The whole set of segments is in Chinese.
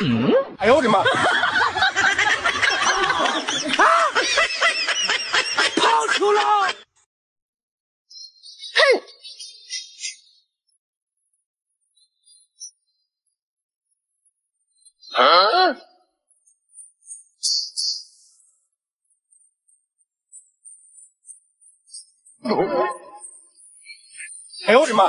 嗯，哎呦我的妈！啊！跑出了！哼！啊！哎呦我的妈！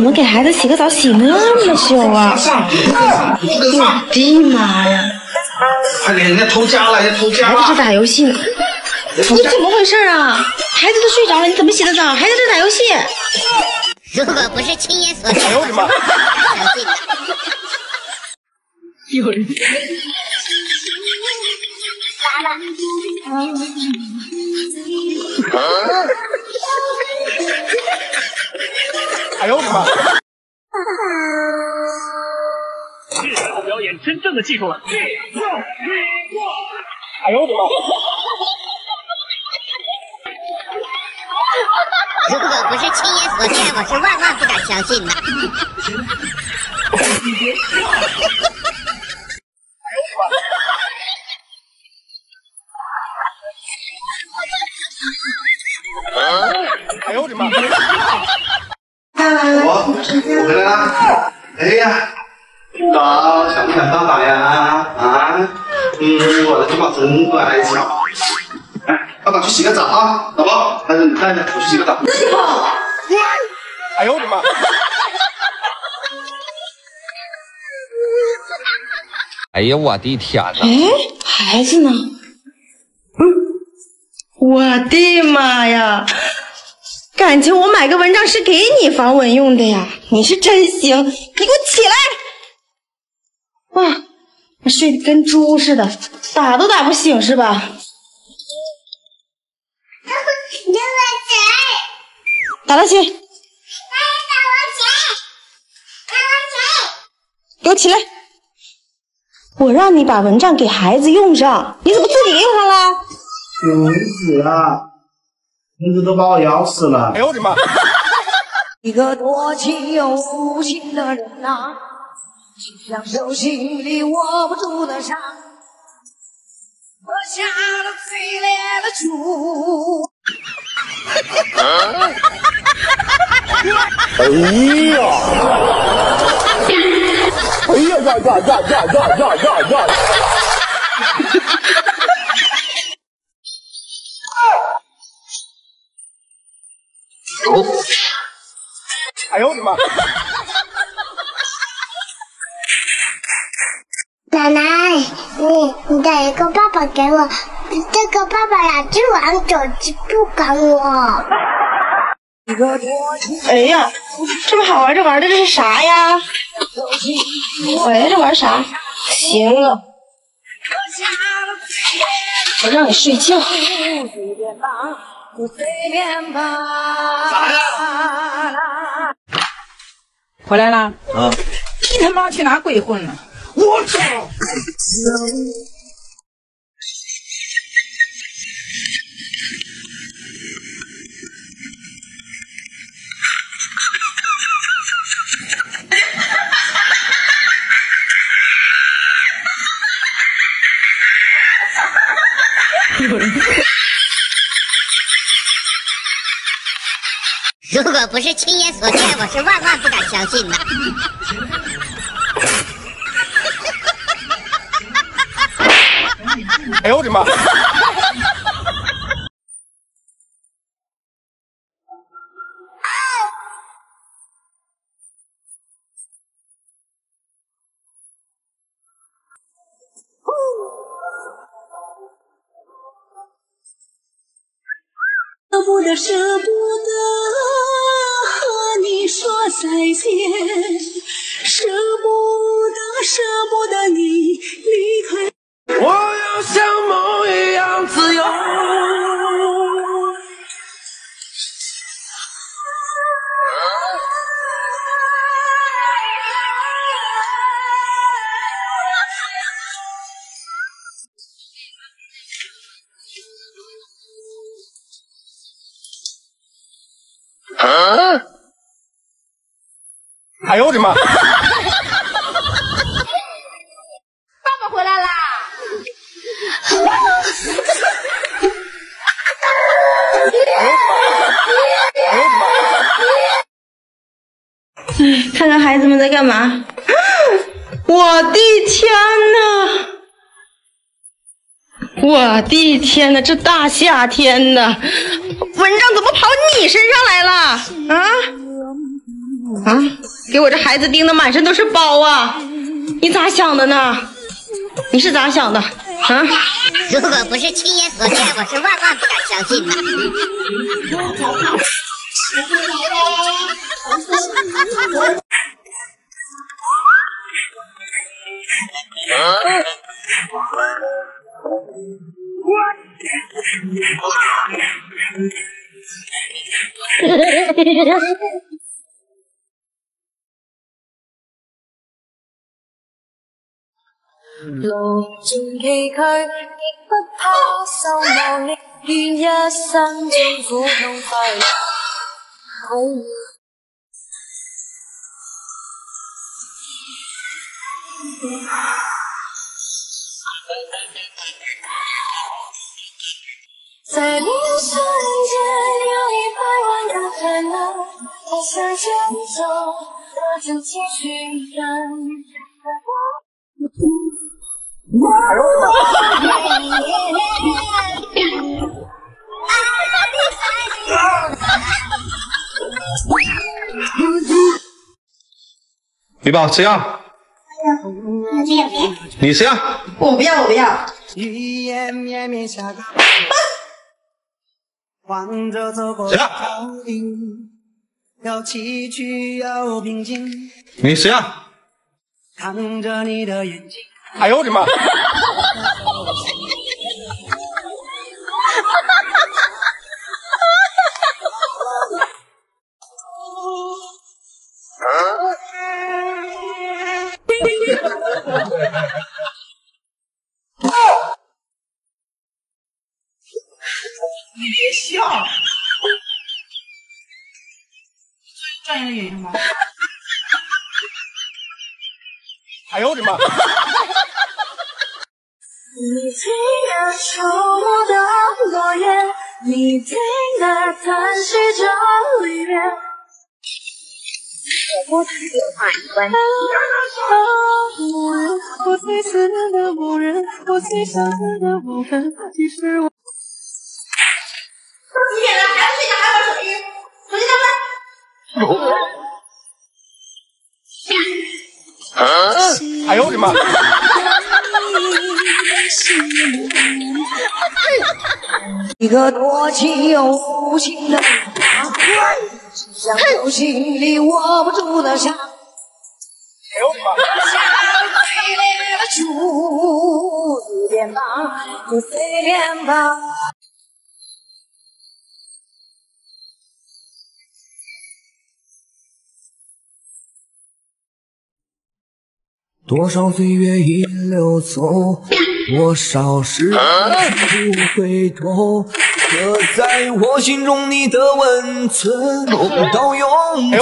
怎么给孩子洗个澡洗那么久啊？我的妈呀！快点，人家偷家了，人家偷家了！孩子在打游戏呢。你怎么回事啊？孩子都睡着了，你怎么洗的澡？孩子在打游戏。如果不是亲眼所见，哎呦我的妈！有人。技术了。哎呦我的妈！如果不是亲眼所见，我是万万不敢相信的。哎呦我的妈！我我回来啦！哎呀，宝想不想爸爸呀？啊？嗯，我的金宝真乖巧。哎，爸爸去洗个澡啊，老婆，带着你带着我去洗个澡。哎呦我的妈！哎呀，我的天哪！哎，孩子呢？嗯，我的妈呀！感情我买个蚊帐是给你防蚊用的呀！你是真行，你给我起来！哇，睡得跟猪似的，打都打不醒是吧？你给我起打他去！来！打我起来！打我起来！给我起来！我让你把蚊帐给孩子用上，你怎么自己用上了？有蚊子啊！蚊子都把我咬死了！哎呦我的妈！一个多情又无情的人呐，就像手心里握不住的沙，喝下了最烈的酒。哎呀！哎呀呀呀呀呀呀呀呀呀！哎呦我的妈！奶奶，你你的一个爸爸给我，这个爸爸呀，就玩手机不管我。哎呀，这么好玩，这玩的这是啥呀？哎，这玩啥？行了，我让你睡觉。咋呀？回来啦！啊！你他妈去哪鬼混了？我操！如果不是亲眼所见，我是万万不敢相信的。哎呦我的妈！舍不得舍不得和你说再见舍不得舍不得你离开哎呦我的妈！爸爸回来啦！哎，看看孩子们在干嘛？我的天呐！我的天呐，这大夏天的，蚊帐怎么跑你身上来了？啊啊！给我这孩子叮的满身都是包啊！你咋想的呢？你是咋想的？啊？如果不是亲眼所见，我是万万不敢相信的。路盡崎岖，亦不怕受磨練，願一生中苦痛快樂。在你瞬间有一百万个可能，我向前走，我就继续等。鱼宝吃药。你吃药。我不要，我不要。语言绵绵下个望着走过谁的啊倒影，要崎岖要平静，你吃药。看着你的眼睛。哎呦我的妈！哎呦我的妈！你听那秋末的落叶，你听那叹息着离别。我最思念的某人，我最想念的某人，其实我。都几点了，还不睡觉，还玩手机？手机拿过来。哎呦我的妈！一个多情又无情的人啊，像手心里握不住的沙。哎呦我的妈！最烈的烛，一点吧，就随便吧。多少岁月已流走，多少时光不回头。刻在我心中你的温存，到永久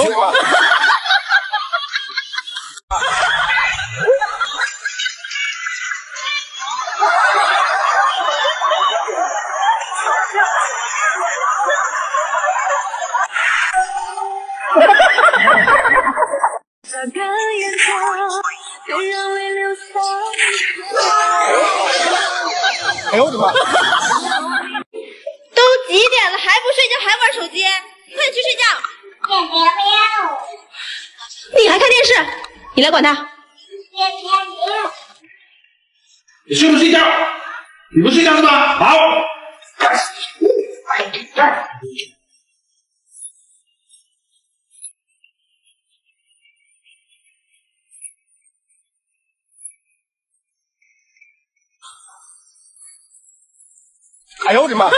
哎呦我的妈！都几点了还不睡觉，还玩手机？快点去睡觉！你还看电视？你来管他。你睡不睡觉？你不睡觉是吧？好。哎呦我的妈！